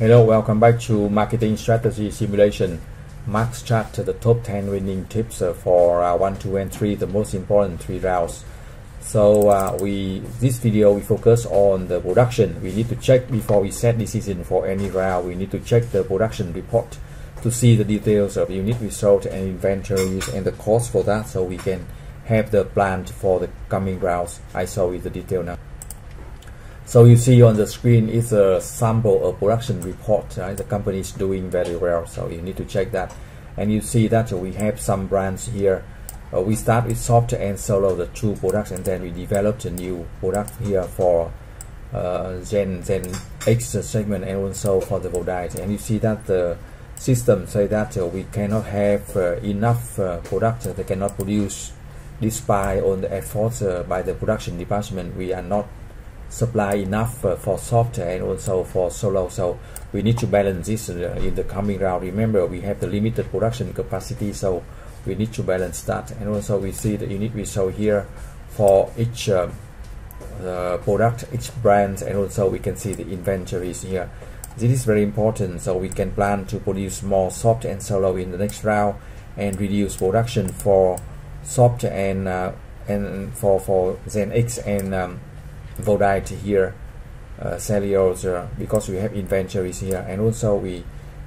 Hello, welcome back to Marketing Strategy Simulation. Markstrat the top 10 winning tips uh, for uh, 1, 2 and 3, the most important 3 rounds. So uh, we this video we focus on the production. We need to check before we set decision for any round. We need to check the production report to see the details of unit result and inventories and the cost for that so we can have the plan for the coming rounds. I show you the detail now. So you see on the screen is a sample of production report. Right? The company is doing very well, so you need to check that. And you see that we have some brands here. Uh, we start with soft and solo, the two products, and then we developed a new product here for uh, Gen Gen X segment and also for the Vodite. And you see that the system say that uh, we cannot have uh, enough uh, product. they cannot produce despite on the efforts uh, by the production department. We are not supply enough uh, for software and also for solo. So we need to balance this uh, in the coming round. Remember we have the limited production capacity so we need to balance that. And also we see the unit we show here for each uh, product each brand and also we can see the inventories here. This is very important so we can plan to produce more soft and solo in the next round and reduce production for soft and uh, and for for Zen X and um, Vodite here uh, because we have inventories here. And also we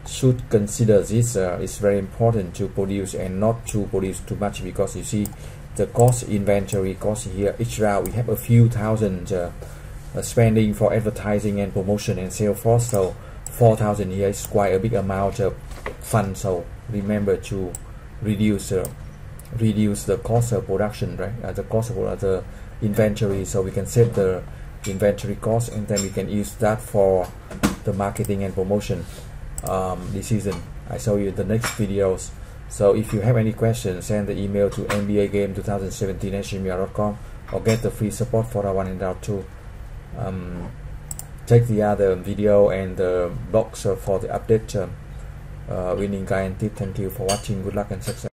should consider this uh, is very important to produce and not to produce too much because you see the cost inventory cost here each round we have a few thousand uh, uh spending for advertising and promotion and sales force so 4000 here is quite a big amount of fund. So remember to reduce uh, reduce the cost of production right? Uh, the cost of the inventory so we can set the inventory cost and then we can use that for the marketing and promotion um, this season. I show you the next videos. So if you have any questions send the email to nbagame 2017 at gmail.com or get the free support for our one and round two um, check the other video and the blogs for the update um, uh, winning guarantee thank you for watching. Good luck and success